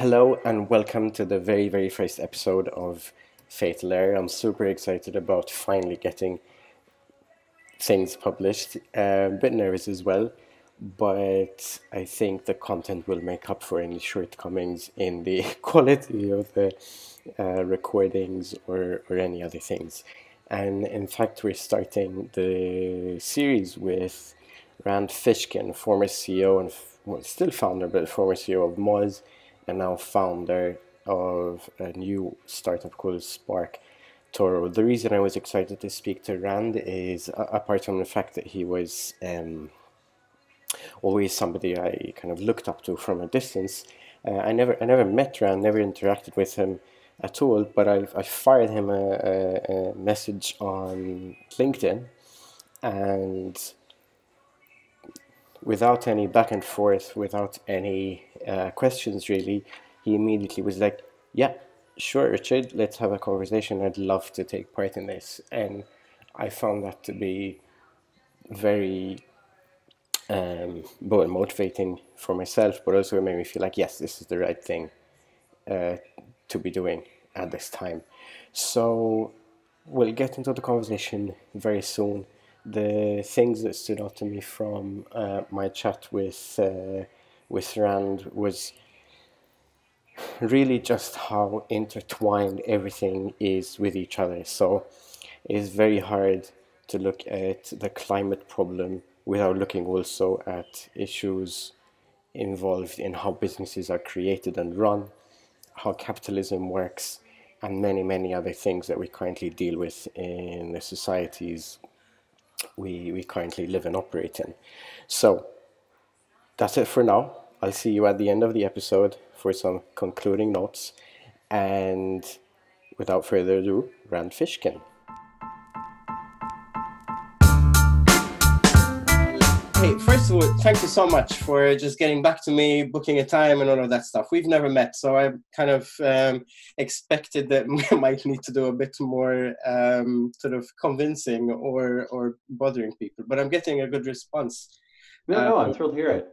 Hello and welcome to the very, very first episode of Fatal Error. I'm super excited about finally getting things published. Uh, a bit nervous as well, but I think the content will make up for any shortcomings in the quality of the uh, recordings or, or any other things. And in fact, we're starting the series with Rand Fishkin, former CEO and well, still founder, but former CEO of Moz and now founder of a new startup called Spark Toro. The reason I was excited to speak to Rand is, uh, apart from the fact that he was um, always somebody I kind of looked up to from a distance, uh, I never I never met Rand, never interacted with him at all, but I, I fired him a, a, a message on LinkedIn and without any back and forth, without any uh, questions really, he immediately was like, "Yeah, sure, Richard, let's have a conversation. I'd love to take part in this." And I found that to be very um, both motivating for myself, but also it made me feel like, yes, this is the right thing uh, to be doing at this time. So we'll get into the conversation very soon the things that stood out to me from uh, my chat with uh, with Rand was really just how intertwined everything is with each other. So it's very hard to look at the climate problem without looking also at issues involved in how businesses are created and run, how capitalism works, and many, many other things that we currently deal with in the societies we, we currently live and operate in. So that's it for now. I'll see you at the end of the episode for some concluding notes. And without further ado, Rand Fishkin. Hey, first of all, thank you so much for just getting back to me, booking a time, and all of that stuff. We've never met, so I kind of um, expected that we might need to do a bit more um, sort of convincing or or bothering people. But I'm getting a good response. No, no, I'm um, thrilled to hear it.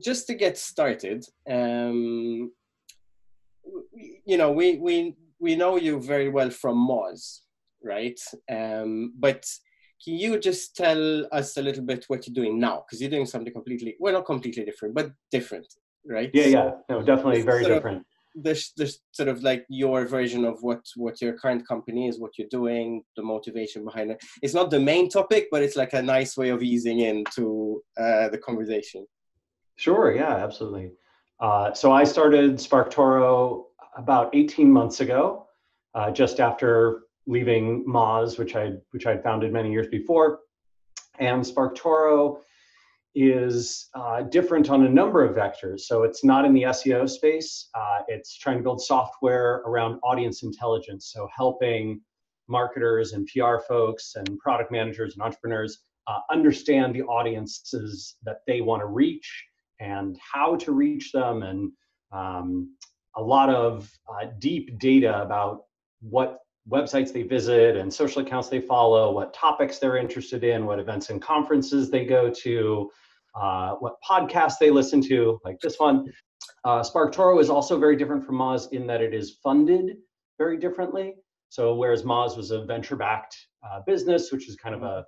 Just to get started, um, you know, we we we know you very well from Moz, right? Um, but can you just tell us a little bit what you're doing now? Because you're doing something completely, well, not completely different, but different, right? Yeah, yeah, no, definitely very different. This, this sort of like your version of what what your current company is, what you're doing, the motivation behind it. It's not the main topic, but it's like a nice way of easing into uh, the conversation. Sure. Yeah. Absolutely. Uh, so I started Spark Toro about 18 months ago, uh, just after leaving Moz, which I which I founded many years before, and SparkToro is uh, different on a number of vectors. So it's not in the SEO space. Uh, it's trying to build software around audience intelligence. So helping marketers and PR folks and product managers and entrepreneurs uh, understand the audiences that they want to reach and how to reach them and um, a lot of uh, deep data about what websites they visit and social accounts they follow, what topics they're interested in, what events and conferences they go to, uh, what podcasts they listen to, like this one. Uh, SparkToro is also very different from Moz in that it is funded very differently. So whereas Moz was a venture-backed uh, business, which is kind of a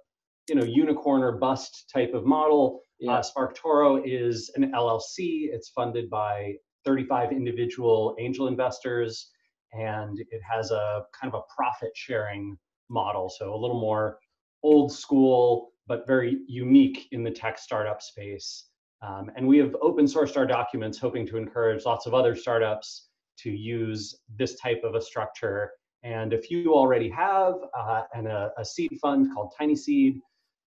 you know unicorn or bust type of model, yeah. uh, SparkToro is an LLC. It's funded by 35 individual angel investors and it has a kind of a profit sharing model. So a little more old school, but very unique in the tech startup space. Um, and we have open sourced our documents, hoping to encourage lots of other startups to use this type of a structure. And a few already have, uh, and a, a, seed fund called TinySeed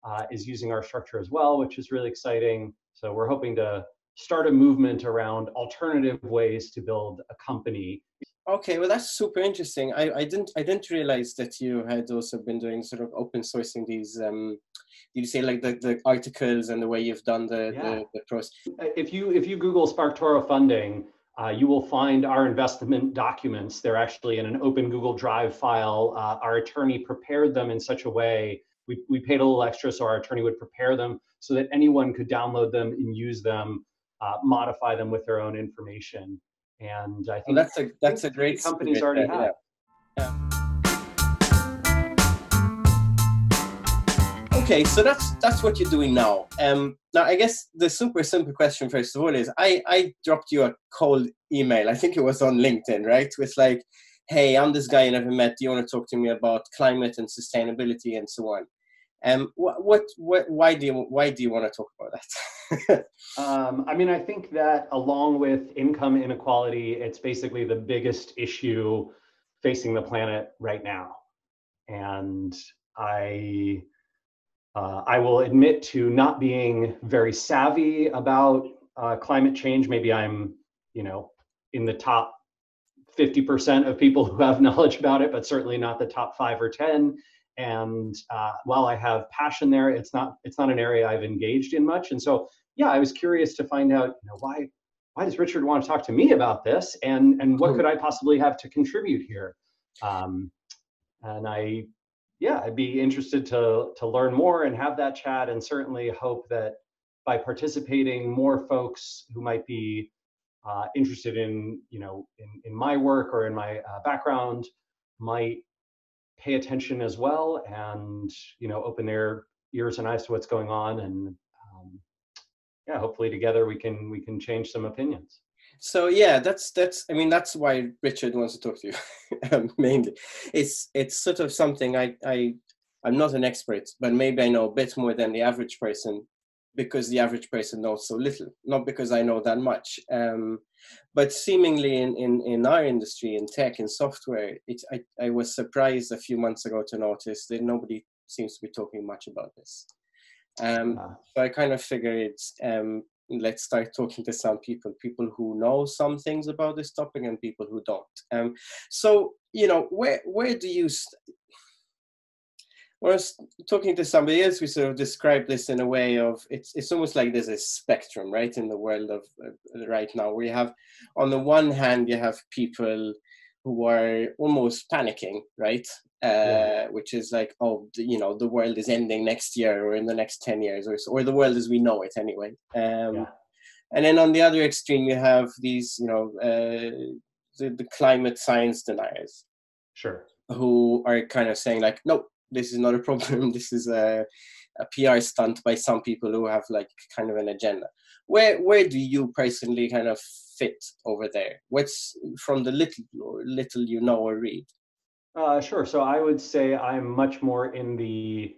uh, is using our structure as well, which is really exciting. So we're hoping to start a movement around alternative ways to build a company Okay, well that's super interesting. I, I didn't I didn't realize that you had also been doing sort of open sourcing these. Um, you say like the, the articles and the way you've done the, yeah. the, the process? Uh, if you if you Google SparkToro funding, uh, you will find our investment documents. They're actually in an open Google Drive file. Uh, our attorney prepared them in such a way. We, we paid a little extra so our attorney would prepare them so that anyone could download them and use them, uh, modify them with their own information. And I think well, that's a that's a great companies already have. Yeah. okay, so that's that's what you're doing now. Um, now I guess the super simple question first of all is I I dropped you a cold email. I think it was on LinkedIn, right? With like, hey, I'm this guy you never met. Do you want to talk to me about climate and sustainability and so on? Um, what, what, what, why do you, why do you want to talk about that? um, I mean, I think that along with income inequality, it's basically the biggest issue facing the planet right now. And I, uh, I will admit to not being very savvy about uh, climate change. Maybe I'm, you know, in the top 50% of people who have knowledge about it, but certainly not the top five or 10. And uh, while I have passion there, it's not it's not an area I've engaged in much. And so, yeah, I was curious to find out, you know, why why does Richard want to talk to me about this, and and what hmm. could I possibly have to contribute here? Um, and I yeah, I'd be interested to to learn more and have that chat, and certainly hope that by participating, more folks who might be uh, interested in you know in, in my work or in my uh, background might pay attention as well, and you know open their ears and eyes to what's going on, and um, yeah, hopefully together we can we can change some opinions. So yeah that's that's i mean that's why richard wants to talk to you um, mainly. It's it's sort of something i i i'm not an expert but maybe i know a bit more than the average person because the average person knows so little not because i know that much um, but seemingly in, in in our industry in tech and software it I, I was surprised a few months ago to notice that nobody seems to be talking much about this um, uh. so i kind of figured um, let's start talking to some people, people who know some things about this topic and people who don't. Um, so, you know, where where do you? St- was talking to somebody else, we sort of described this in a way of it's it's almost like there's a spectrum, right, in the world of uh, right now. We have, on the one hand, you have people who are almost panicking, right? Uh, yeah. Which is like, oh, you know, the world is ending next year or in the next 10 years or so, or the world as we know it anyway. Um, yeah. And then on the other extreme, you have these, you know, uh, the, the climate science deniers. Sure. Who are kind of saying, like, no, this is not a problem. This is a, a PR stunt by some people who have like kind of an agenda. Where where do you personally kind of fit over there? What's from the little little you know or read? Uh, sure. So I would say I'm much more in the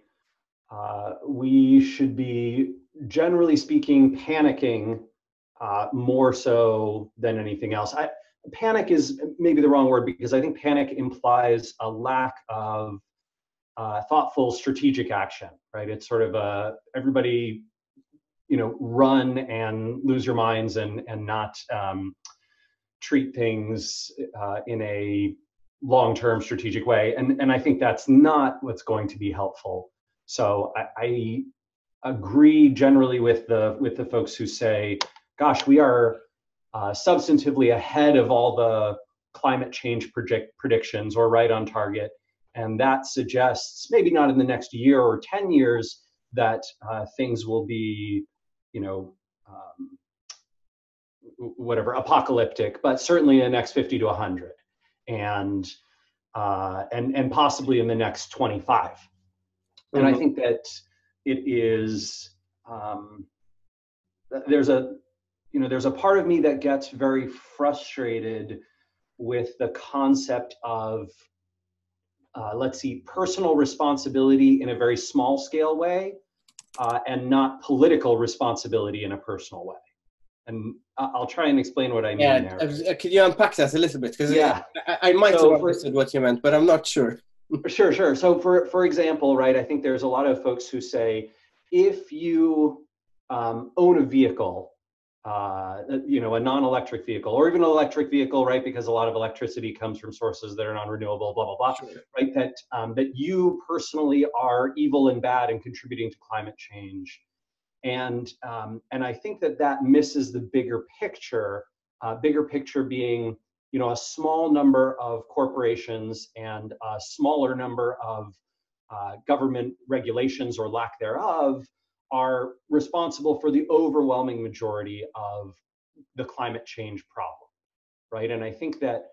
uh, we should be generally speaking panicking uh, more so than anything else. I, panic is maybe the wrong word because I think panic implies a lack of uh, thoughtful strategic action, right? It's sort of a everybody you know run and lose your minds and and not um, treat things uh, in a long-term strategic way. And and i think that's not what's going to be helpful. So i, I agree generally with the with the folks who say gosh we are uh, substantively ahead of all the climate change project predictions or right on target and that suggests maybe not in the next year or 10 years that uh, things will be you know, um, whatever apocalyptic, but certainly in the next 50 to 100, and uh, and and possibly in the next 25. Mm-hmm. And I mm-hmm. think that it is um, there's a you know there's a part of me that gets very frustrated with the concept of uh, let's see personal responsibility in a very small scale way uh, and not political responsibility in a personal way. And I'll try and explain what I mean yeah, there. Uh, could you unpack that a little bit? Because yeah. I, I, might so have understood what you meant, but I'm not sure. sure, sure. So for, for example, right, I think there's a lot of folks who say, if you um, own a vehicle uh, you know, a non-electric vehicle or even an electric vehicle, right? Because a lot of electricity comes from sources that are non-renewable, blah blah blah, sure. right? That um, that you personally are evil and bad and contributing to climate change, and um, and I think that that misses the bigger picture. Uh, bigger picture being, you know, a small number of corporations and a smaller number of uh, government regulations or lack thereof are responsible for the overwhelming majority of the climate change problem right? And I think that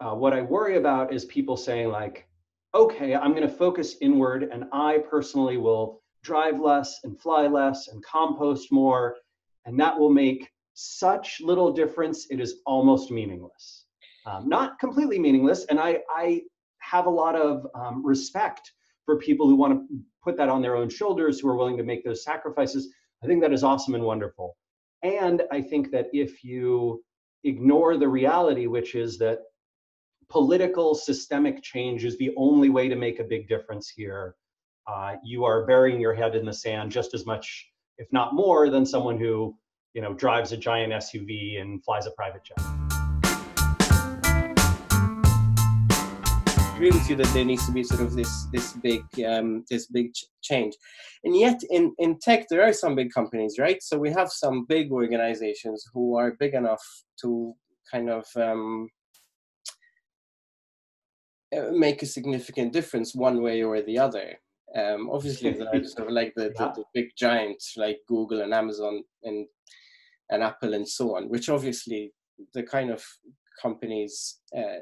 uh, what I worry about is people saying like, okay, I'm going to focus inward, and I personally will drive less and fly less and compost more, and that will make such little difference. It is almost meaningless. Um, not completely meaningless, and I I have a lot of um, respect for people who want to put that on their own shoulders, who are willing to make those sacrifices. I think that is awesome and wonderful. And I think that if you ignore the reality, which is that political systemic change is the only way to make a big difference here, uh, you are burying your head in the sand just as much, if not more, than someone who you know drives a giant SUV and flies a private jet. Agree with you that there needs to be sort of this this big um, this big ch- change, and yet in in tech there are some big companies, right? So we have some big organizations who are big enough to kind of um, uh, make a significant difference one way or the other. Um, obviously, there are sort of like the, yeah. the, the big giants like Google and Amazon and and Apple and so on, which obviously the kind of companies uh,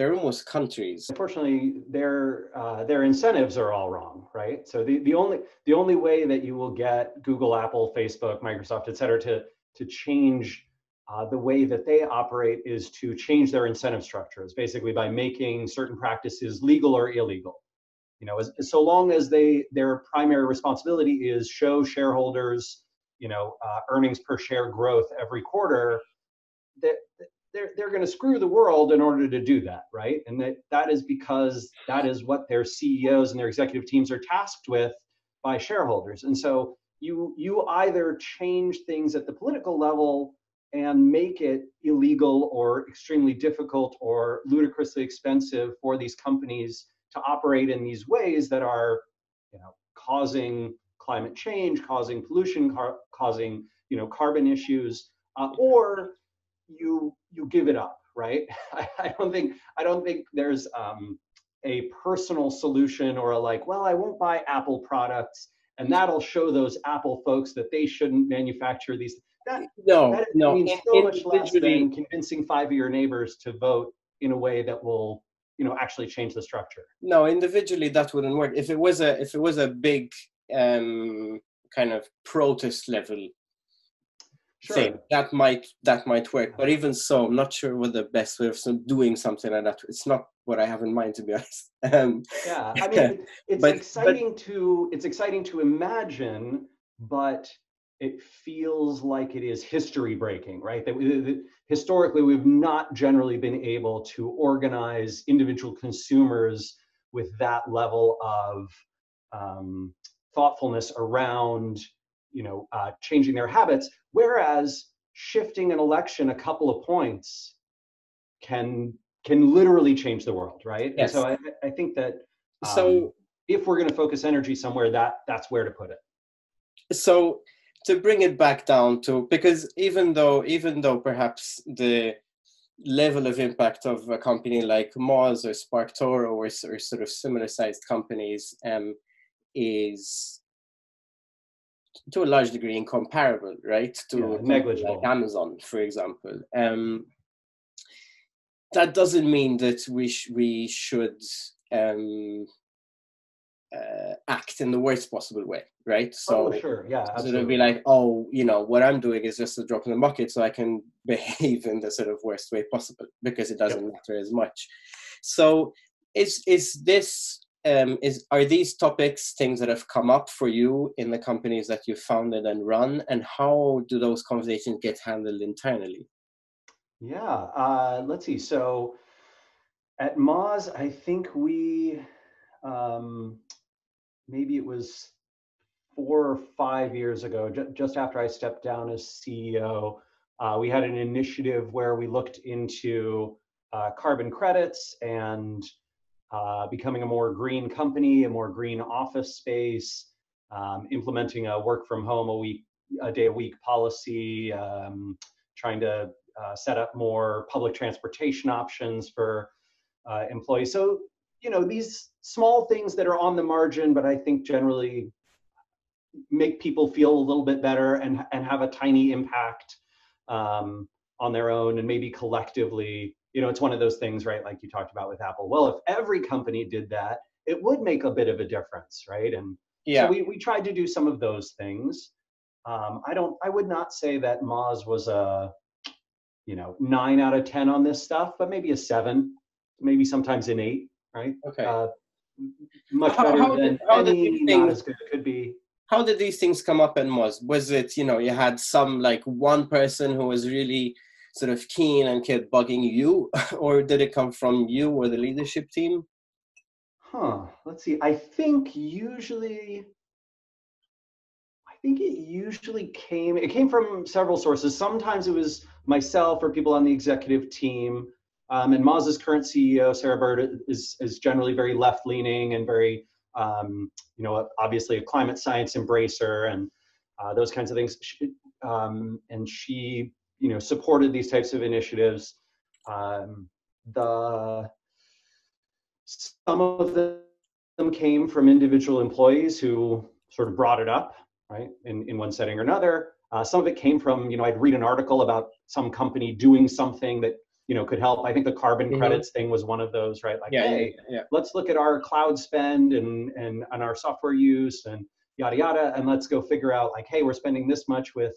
they're almost countries. Unfortunately, their uh, their incentives are all wrong, right? So the, the only the only way that you will get Google, Apple, Facebook, Microsoft, et cetera, to to change uh, the way that they operate is to change their incentive structures, basically by making certain practices legal or illegal. You know, as, so long as they their primary responsibility is show shareholders, you know, uh, earnings per share growth every quarter, that they're, they're going to screw the world in order to do that, right? And that, that is because that is what their CEOs and their executive teams are tasked with by shareholders. And so you, you either change things at the political level and make it illegal or extremely difficult or ludicrously expensive for these companies to operate in these ways that are you know, causing climate change, causing pollution, car- causing you know, carbon issues, uh, or you you give it up, right? I, I don't think I don't think there's um, a personal solution or a like, well, I won't buy Apple products, and that'll show those Apple folks that they shouldn't manufacture these. That, no, that no, means so much less than convincing five of your neighbors to vote in a way that will you know actually change the structure no individually that wouldn't work if it was a if it was a big um kind of protest level sure. thing. That might that might work but even so i'm not sure what the best way of doing something like that it's not what i have in mind to be honest. Um, yeah i mean it's but, exciting but, to it's exciting to imagine but it feels like it is history breaking right? That, we, that historically we've not generally been able to organize individual consumers with that level of um, thoughtfulness around you know, uh, changing their habits. Whereas shifting an election a couple of points can can literally change the world, right? Yes. And so I, I think that um, so if we're going to focus energy somewhere, that that's where to put it. So to bring it back down to because even though even though perhaps the level of impact of a company like Moz or SparkToro or, or sort of similar sized companies um, is to a large degree incomparable, right? To, yeah, negligible. Like Amazon, for example. Um, that doesn't mean that we sh- we should um, uh, act in the worst possible way, right? So, oh, sure, yeah, absolutely. So it'll be like, oh, you know, what I'm doing is just a drop in the bucket, so I can behave in the sort of worst way possible because it doesn't yep. matter as much. So, is is this um, is are these topics things that have come up for you in the companies that you founded and run, and how do those conversations get handled internally? Yeah, uh, let's see. So at Moz, I think we um, maybe it was four or five years ago, ju- just after I stepped down as CEO, uh, we had an initiative where we looked into uh, carbon credits and uh, becoming a more green company, a more green office space, um, implementing a work from home a week, a day a week policy, um, trying to uh, set up more public transportation options for uh, employees. So, you know, these small things that are on the margin, but I think generally make people feel a little bit better and, and have a tiny impact um, on their own and maybe collectively you know it's one of those things right like you talked about with apple. Well if every company did that it would make a bit of a difference right? And yeah. so we, we tried to do some of those things. Um, i don't i would not say that moz was a you know nine out of ten on this stuff but maybe a seven maybe sometimes an eight right? Okay. Uh, much better how, how than did, any not as good could be. how did these things come up and Moz? was it you know you had some like one person who was really sort of keen and kept bugging you or did it come from you or the leadership team? Huh let's see i think usually i think it usually came it came from several sources. Sometimes it was myself or people on the executive team. Um, and Moz's current ceo sarah bird is, is generally very left leaning and very um, you know, obviously a climate science embracer and uh, those kinds of things. She, um, and she, you know, supported these types of initiatives. Um, the some of them came from individual employees who sort of brought it up, right, in, in one setting or another. Uh, some of it came from, you know, I'd read an article about some company doing something that you know could help i think the carbon mm-hmm. credits thing was one of those right like yeah, hey yeah, yeah. let's look at our cloud spend and, and and our software use and yada yada and let's go figure out like hey we're spending this much with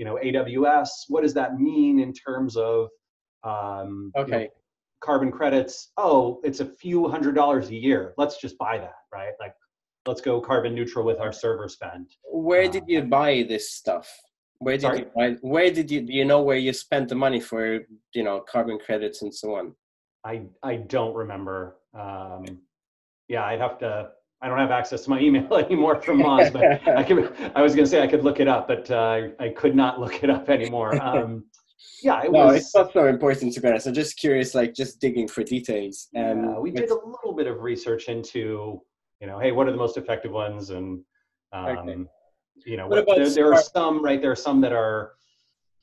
you know aws what does that mean in terms of um, okay you know, carbon credits oh it's a few hundred dollars a year let's just buy that right like let's go carbon neutral with our server spend where did you buy this stuff where did Sorry? you buy, where did you do you know where you spent the money for you know carbon credits and so on? I I don't remember. Um, yeah, I'd have to. I don't have access to my email anymore from Moz, but I could. I was going to say I could look it up, but uh, I could not look it up anymore. Um, yeah, it no, was, it's not so important to be honest. I'm just curious, like just digging for details. And yeah, we did a little bit of research into, you know, hey, what are the most effective ones, and um, okay you know what there, there, are some right there are some that are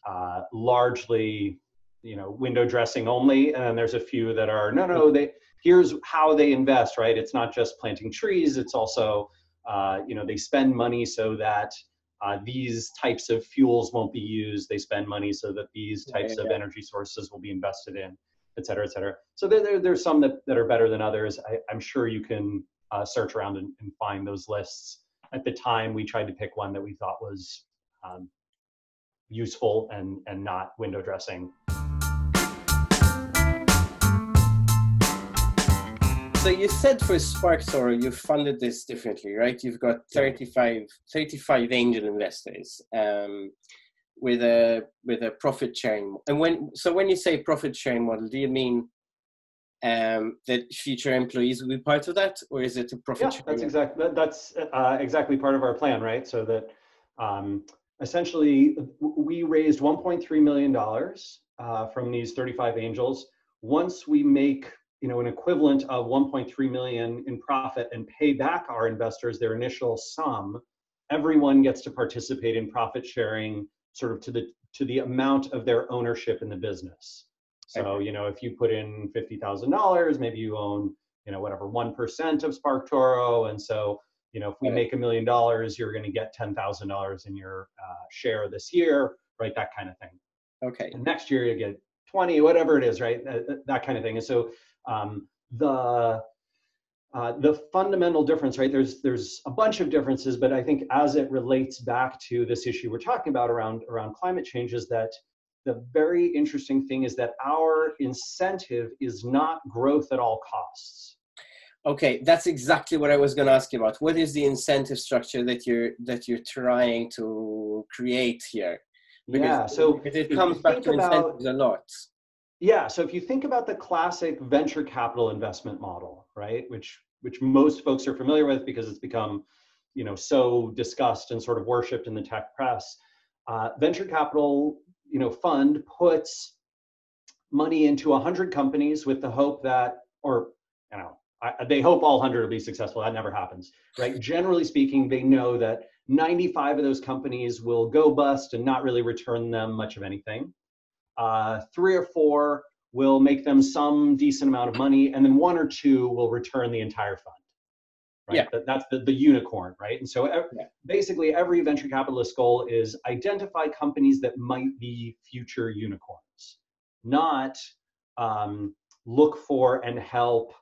uh, largely you know window dressing only and then there's a few that are no no they here's how they invest right? It's not just planting trees it's also uh, you know they spend money so that uh, these types of fuels won't be used. They spend money so that these types yeah, yeah. of energy sources will be invested in et cetera et cetera. So there, there there's some that, that are better than others. I, am sure you can uh, search around and, and find those lists. At the time we tried to pick one that we thought was um, useful and and not window dressing so you said for SparkToro you funded this differently right you've got 35 35 angel investors um, with a with a profit sharing and when so when you say profit sharing model do you mean um, that future employees will be part of that, or is it a profit? Yeah, that's exactly that, that's uh, exactly part of our plan, right? So that um, essentially we raised 1.3 million dollars uh, from these 35 angels. Once we make you know an equivalent of 1.3 million in profit and pay back our investors their initial sum, everyone gets to participate in profit sharing, sort of to the to the amount of their ownership in the business. So, you know, if you put in $50,000, maybe you own, you know, whatever, 1% of SparkToro. And so, you know, if we make a million dollars, you're going to get $10,000 in your uh, share this year, right? That kind of thing. Okay. And next year you get 20, whatever it is, right? That, that kind of thing. And so um, the, uh, the fundamental difference, right? There's there's a bunch of differences, but I think as it relates back to this issue we're talking about around around climate change, is that the very interesting thing is that our incentive is not growth at all costs. Okay, that's exactly what I was going to ask you about. What is the incentive structure that you're that you're trying to create here? Because yeah, so it comes back to about, incentives a lot. Yeah, so if you think about the classic venture capital investment model, right, which which most folks are familiar with because it's become, you know, so discussed and sort of worshipped in the tech press. Uh, venture capital you know fund puts money into 100 companies with the hope that or you know I, they hope all 100 will be successful that never happens right generally speaking they know that 95 of those companies will go bust and not really return them much of anything uh, three or four will make them some decent amount of money and then one or two will return the entire fund right? Yeah. That, that's the, the unicorn, right? And so yeah. basically every venture capitalist goal is identify companies that might be future unicorns. not um, look for and help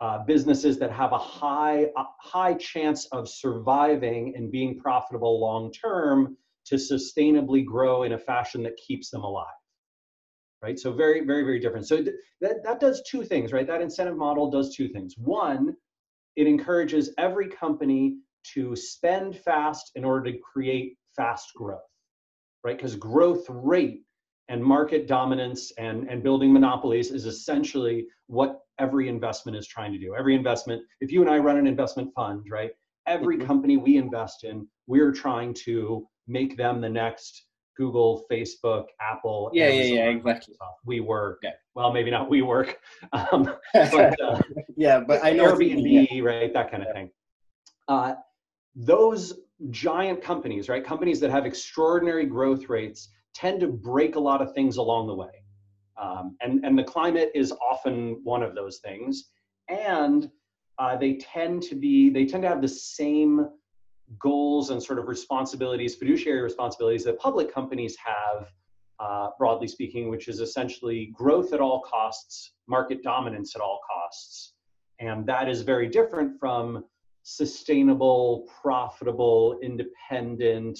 uh, businesses that have a high a high chance of surviving and being profitable long term to sustainably grow in a fashion that keeps them alive right so very very very different so th- that, that does two things right that incentive model does two things one it encourages every company to spend fast in order to create fast growth right because growth rate and market dominance and, and building monopolies is essentially what every investment is trying to do. Every investment, if you and I run an investment fund, right? Every mm-hmm. company we invest in, we're trying to make them the next Google, Facebook, Apple. Yeah, Amazon, yeah, yeah, exactly. WeWork. Yeah. Well, maybe not WeWork. Um, but, uh, yeah, but I know Airbnb, yeah. right? That kind of yeah. thing. Uh, those giant companies, right? Companies that have extraordinary growth rates tend to break a lot of things along the way. Um, and, and the climate is often one of those things. And uh, they tend to be, they tend to have the same goals and sort of responsibilities, fiduciary responsibilities that public companies have, uh, broadly speaking, which is essentially growth at all costs, market dominance at all costs. And that is very different from sustainable, profitable, independent,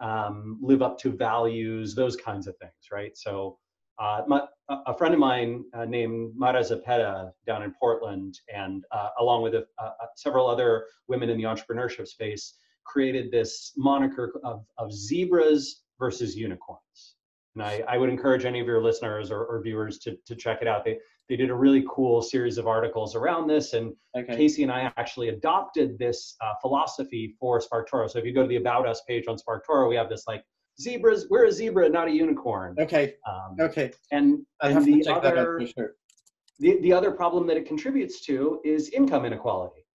um, live up to values, those kinds of things, right? So, uh, my, a friend of mine uh, named Mara Zepeda down in Portland, and uh, along with a, several other women in the entrepreneurship space, created this moniker of, of zebras versus unicorns. And I, I, would encourage any of your listeners or, or, viewers to, to check it out. They, they did a really cool series of articles around this. And okay. Casey and I actually adopted this uh, philosophy for SparkToro. So if you go to the About Us page on SparkToro, we have this like zebras, we're a zebra, not a unicorn. Okay. Um, okay. And, and the other, sure. the, the other problem that it contributes to is income inequality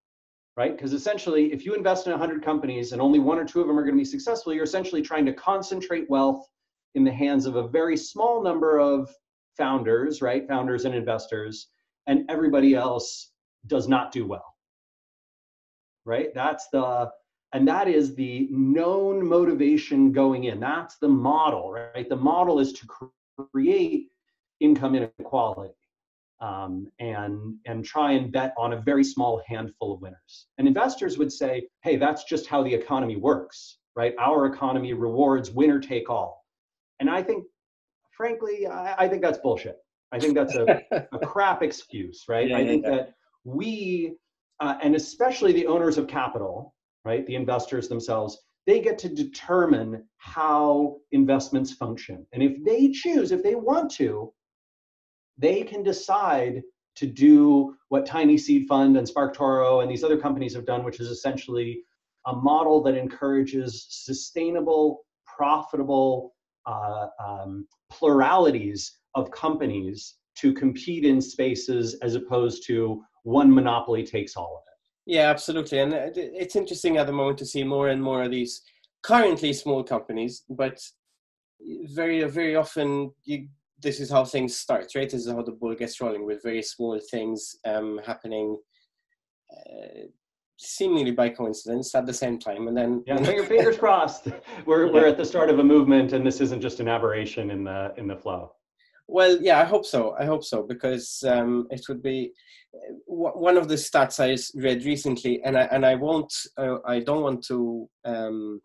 right? Because essentially, if you invest in 100 companies and only one or two of them are going to be successful, you're essentially trying to concentrate wealth in the hands of a very small number of founders, right? Founders and investors, and everybody else does not do well. Right? That's the and that is the known motivation going in. That's the model, right? The model is to create income inequality um, and and try and bet on a very small handful of winners. And investors would say, "Hey, that's just how the economy works, right? Our economy rewards winner take all." And I think frankly, I, I think that's bullshit. I think that's a, a crap excuse, right? Yeah, I think yeah. that we, uh, and especially the owners of capital, right, the investors themselves, they get to determine how investments function. And if they choose, if they want to, they can decide to do what TinySeed Fund and SparkToro and these other companies have done, which is essentially a model that encourages sustainable, profitable uh, um, pluralities of companies to compete in spaces as opposed to one monopoly takes all of it. Yeah, absolutely. And uh, it's interesting at the moment to see more and more of these currently small companies, but very, very often you, this is how things start, right? This is how the ball gets rolling with very small things um, happening uh, seemingly by coincidence at the same time and then yeah your fingers crossed we're, yeah. we're at the start of a movement and this isn't just an aberration in the in the flow well yeah i hope so i hope so because um, it would be uh, one of the stats i read recently and i and i won't uh, i don't want to um,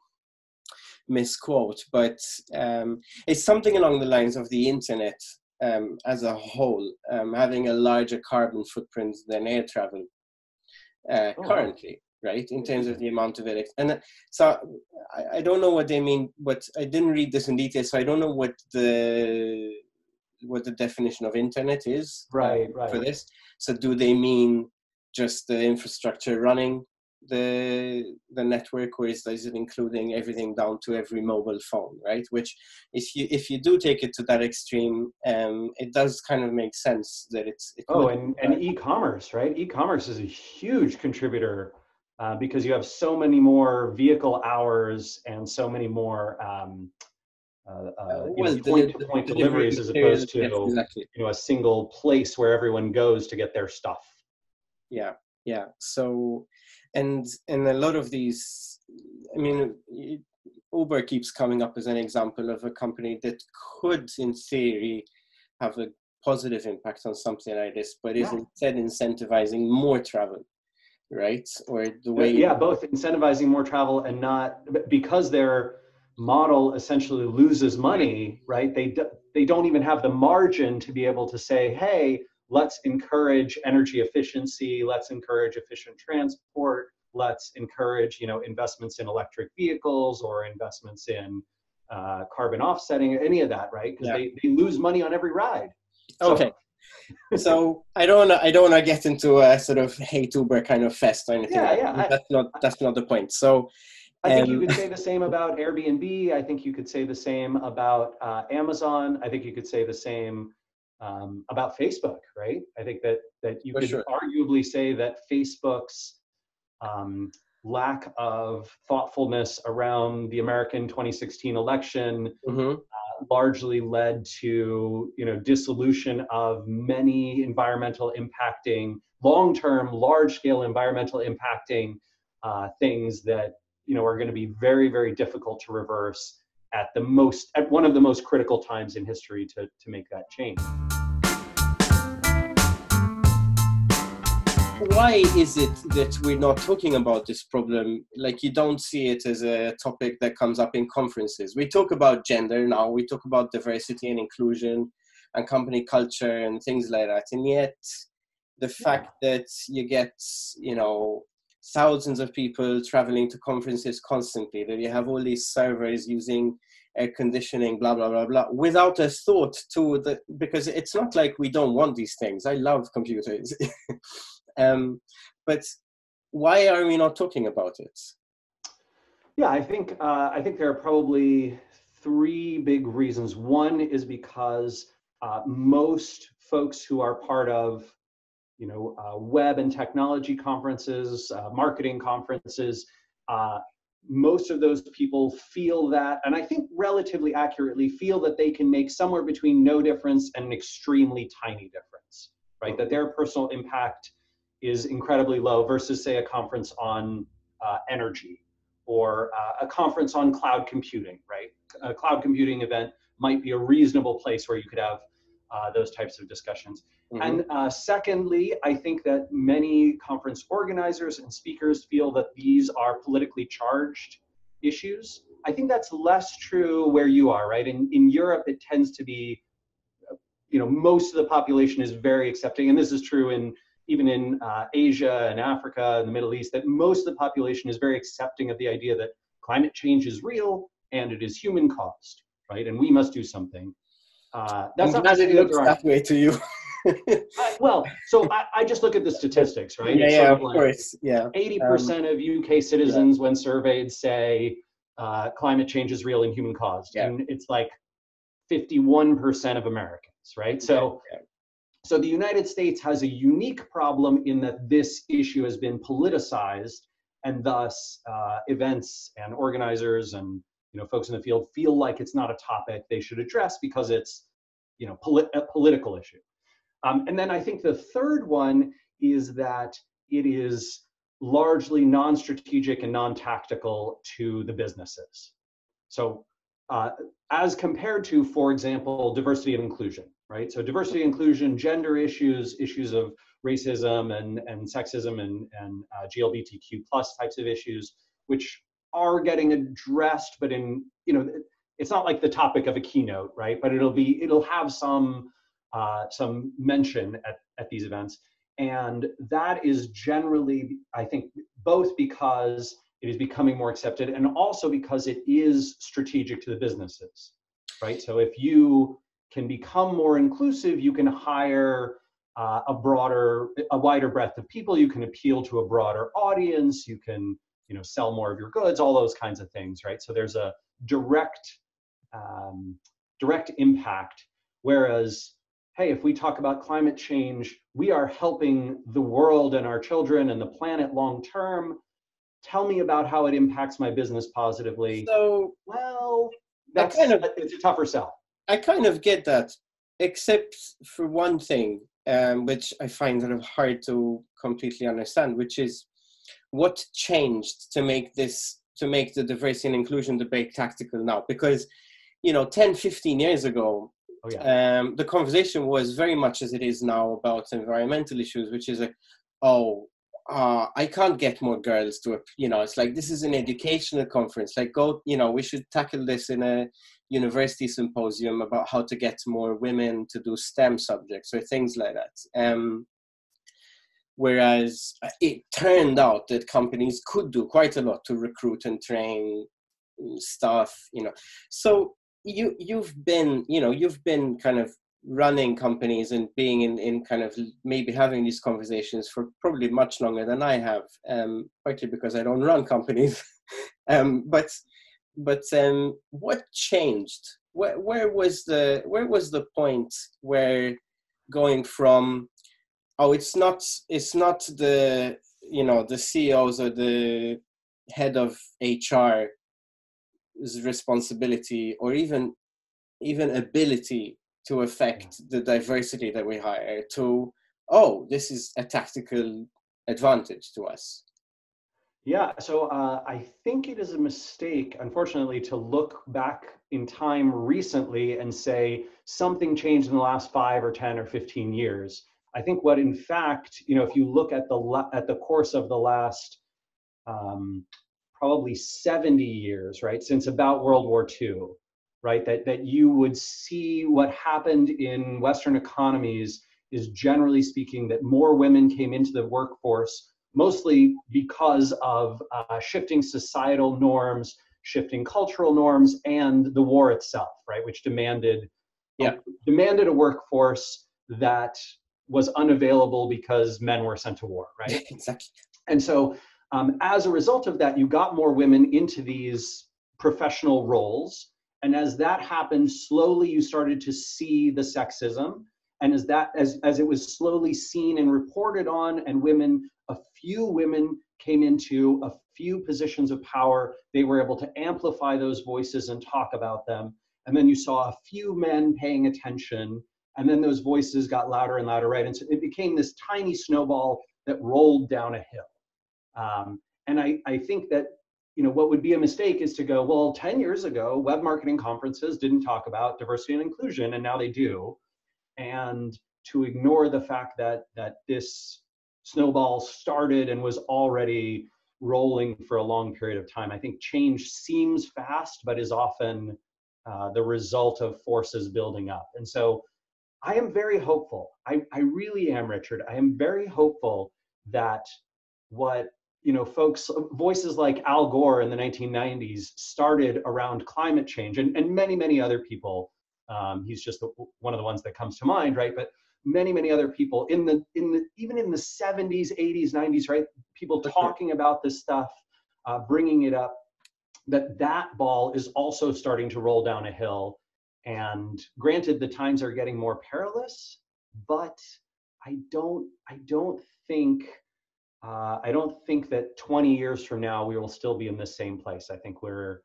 misquote but um, it's something along the lines of the internet um, as a whole um, having a larger carbon footprint than air travel uh, oh. currently, right? In terms of the amount of it. And uh, so I, I, don't know what they mean, but I didn't read this in detail, so I don't know what the what the definition of internet is right, uh, right. for this. So do they mean just the infrastructure running the the network or is, is it including everything down to every mobile phone right which if you if you do take it to that extreme um it does kind of make sense that it's it oh and, and e-commerce right e-commerce is a huge contributor uh, because you have so many more vehicle hours and so many more um, uh, uh, well, point-to-point deliveries as opposed to exactly. you know a single place where everyone goes to get their stuff. Yeah, yeah. So and and a lot of these i mean uber keeps coming up as an example of a company that could in theory have a positive impact on something like this, but is yeah. instead incentivizing more travel, right? Or the way yeah, both incentivizing more travel and not because their model essentially loses money, right? They do, they don't even have the margin to be able to say, hey, let's encourage energy efficiency, let's encourage efficient transport, let's encourage you know investments in electric vehicles or investments in uh, carbon offsetting, any of that, right? Because yeah. they, they lose money on every ride. So, okay. so I don't wanna, I don't want to get into a sort of hate Uber kind of fest or anything. Yeah, like yeah. That. That's not that's not the point. So I think you could say the same about Airbnb. I think you could say the same about uh, Amazon. I think you could say the same um, about Facebook, right? I think that that you could sure. arguably say that Facebook's um, lack of thoughtfulness around the American 2016 election mm-hmm. uh, largely led to you know dissolution of many environmental impacting long-term large-scale environmental impacting uh, things that you know are going to be very very difficult to reverse at the most at one of the most critical times in history to to make that change. why is it that we're not talking about this problem? Like you don't see it as a topic that comes up in conferences. We talk about gender now, we talk about diversity and inclusion and company culture and things like that. And yet the fact that you get, you know, thousands of people traveling to conferences constantly, that you have all these servers using air conditioning, blah blah blah blah, without a thought to the because it's not like we don't want these things. I love computers. Um, but why are we not talking about it? Yeah, I think uh, I think there are probably three big reasons. One is because uh, most folks who are part of you know uh, web and technology conferences, uh, marketing conferences, uh, most of those people feel that, and I think relatively accurately feel that they can make somewhere between no difference and an extremely tiny difference, right? That their personal impact is incredibly low versus say a conference on uh, energy or uh, a conference on cloud computing, right? A cloud computing event might be a reasonable place where you could have uh, those types of discussions. Mm-hmm. And uh, secondly, I think that many conference organizers and speakers feel that these are politically charged issues. I think that's less true where you are, right? In, in Europe, it tends to be, you know, most of the population is very accepting, and this is true in even in uh, Asia and Africa and the Middle East, that most of the population is very accepting of the idea that climate change is real and it is human caused, right? And we must do something. Uh, that's I'm not it looks that way to you. uh, well, so I, I, just look at the statistics, right? Yeah, yeah, of, like course. Yeah. 80% um, of UK citizens, yeah. when surveyed, say uh, climate change is real and human caused. Yeah. And it's like 51% of Americans, right? So yeah. So the United States has a unique problem in that this issue has been politicized, and thus uh, events and organizers and you know folks in the field feel like it's not a topic they should address because it's you know polit- a political issue. Um, and then I think the third one is that it is largely non-strategic and non-tactical to the businesses. So uh, as compared to, for example, diversity and inclusion, right? So diversity, inclusion, gender issues, issues of racism and, and sexism and, and uh, GLBTQ plus types of issues, which are getting addressed, but in, you know, it's not like the topic of a keynote, right? But it'll be, it'll have some, uh, some mention at, at these events. And that is generally, I think, both because it is becoming more accepted and also because it is strategic to the businesses, right? So if you can become more inclusive, you can hire uh, a broader, a wider breadth of people. You can appeal to a broader audience. You can, you know, sell more of your goods. All those kinds of things, right? So there's a direct, um, direct impact. Whereas, hey, if we talk about climate change, we are helping the world and our children and the planet long term. Tell me about how it impacts my business positively. So, well, that's kind of it's a tougher sell. I kind of get that, except for one thing, um, which I find sort of hard to completely understand, which is what changed to make this to make the diversity and inclusion debate tactical now because you know 10 15 years ago Oh, yeah. um, the conversation was very much as it is now about environmental issues, which is like, oh, uh, I can't get more girls to, you know, it's like this is an educational conference. Like, go, you know, we should tackle this in a university symposium about how to get more women to do STEM subjects or things like that. Um, whereas uh, it turned out that companies could do quite a lot to recruit and train staff, you know. So you you've been, you know, you've been kind of running companies and being in, in kind of maybe having these conversations for probably much longer than I have, um, partly because I don't run companies. um, but but um, what changed? Where, where was the where was the point where going from oh it's not it's not the you know the CEOs or the head of HR's responsibility or even even ability to affect the diversity that we hire to oh this is a tactical advantage to us. Yeah so uh, i think it is a mistake unfortunately to look back in time recently and say something changed in the last five or 10 or 15 years i think what in fact you know if you look at the at the course of the last um, probably 70 years right since about world war ii right? That, that you would see what happened in Western economies is generally speaking that more women came into the workforce, mostly because of uh, shifting societal norms, shifting cultural norms, and the war itself, right? Which demanded, yeah. Demanded a workforce that was unavailable because men were sent to war, right? exactly. And so, um, as a result of that, you got more women into these professional roles and as that happened, slowly you started to see the sexism. And as that as, as it was slowly seen and reported on, and women, a few women came into a few positions of power, they were able to amplify those voices and talk about them. And then you saw a few men paying attention, and then those voices got louder and louder, right? And so it became this tiny snowball that rolled down a hill. Um, and I, I think that you know what would be a mistake is to go well 10 years ago web marketing conferences didn't talk about diversity and inclusion and now they do and to ignore the fact that that this snowball started and was already rolling for a long period of time i think change seems fast but is often uh, the result of forces building up and so i am very hopeful I, I really am richard i am very hopeful that what you know, folks, voices like Al Gore in the 1990s started around climate change, and, and many, many other people. Um, he's just the, one of the ones that comes to mind, right? But many, many other people in the in the even in the 70s, 80s, 90s, right? People talking about this stuff, uh, bringing it up. That that ball is also starting to roll down a hill. And granted, the times are getting more perilous, but I don't I don't think uh, I don't think that 20 years from now we will still be in the same place. I think we're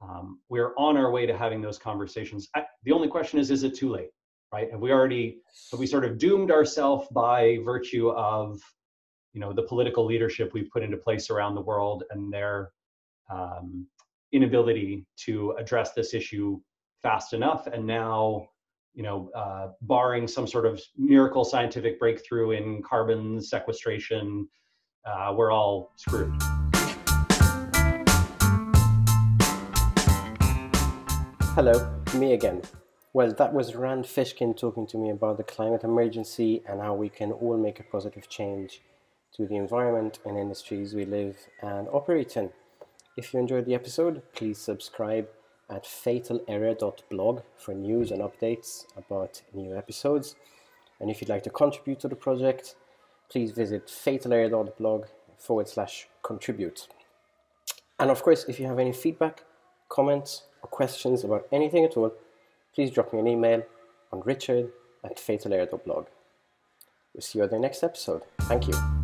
um, we're on our way to having those conversations. I, the only question is, is it too late? Right? Have we already have we sort of doomed ourselves by virtue of you know the political leadership we've put into place around the world and their um, inability to address this issue fast enough, and now you know, uh, barring some sort of miracle scientific breakthrough in carbon sequestration, uh, we're all screwed. Hello, me again. Well, that was Rand Fishkin talking to me about the climate emergency and how we can all make a positive change to the environment and industries we live and operate in. If you enjoyed the episode, please subscribe at fatalerror.blog for news and updates about new episodes. And if you'd like to contribute to the project, please visit fatalerror.blog forward slash contribute. And of course, if you have any feedback, comments, or questions about anything at all, please drop me an email on richard at fatalerror.blog. We'll see you at the next episode. Thank you.